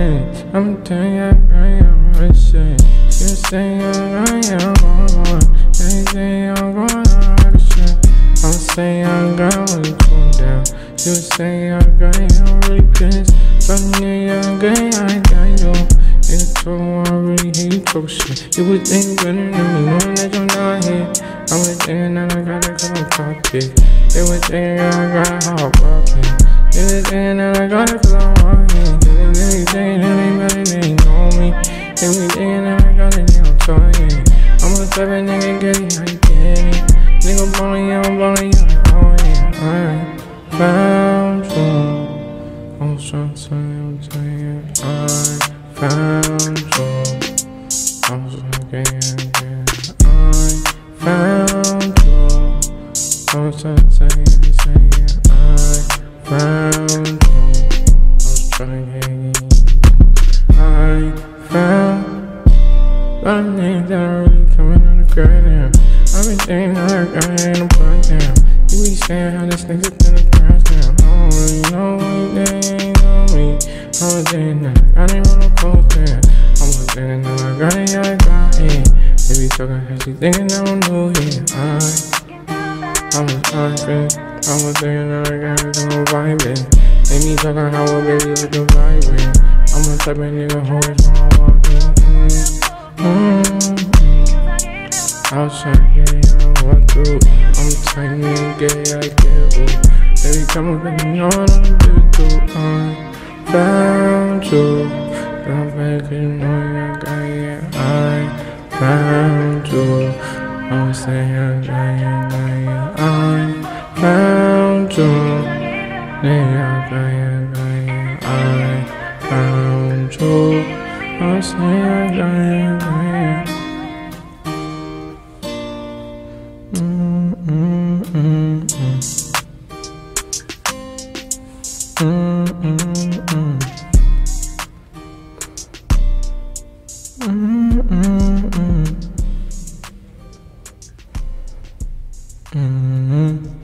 I'm telling you, I'm right shit. You say you're I'm on. They say I'm going on shit. I'm saying I'm going to cool down. You say I'm going, I'm really pissed. From you, I'm I got you. It's so I really hate your shit. You would think better than me, knowing that you're not here. I was thinking that I got a couple topic. They would think I got heartbroken. They would think that I got it cause I'm. Would think anybody they know me. Think that I got it, I'm talking. I'm a of nigga, get it, I get it. Nigga ballin', yeah, I'm ballin', yeah, oh yeah. I found you. I'm trying to tell you, I'm telling you, I found you. I'm so again, again. I found you. I'm trying to tell you, tell you, my name that really coming on the ground now. I've been thinking how I got in the blood now. You be saying how this nigga in the grass now. I don't really know what they ain't on me. I was thinking that I didn't want to close there. I was thinking that I got it, I got it. Be talking how she thinking I don't know it. I, I was honest. I was thinking that I got it, I'm vibing. They be talking how a baby the vibrate. I'm a type of nigga who is I walk in. Get it, I want to. I'm to get it, I get it. Come up and you know what I'm gonna do. I found you. Come back and know you got it. I found you. I was saying, I got it, I. Yeah, I got it, I it. Found you. I was saying, it, I got it. Mm, mm, mm. Mm, mm, mm. Mm, mm.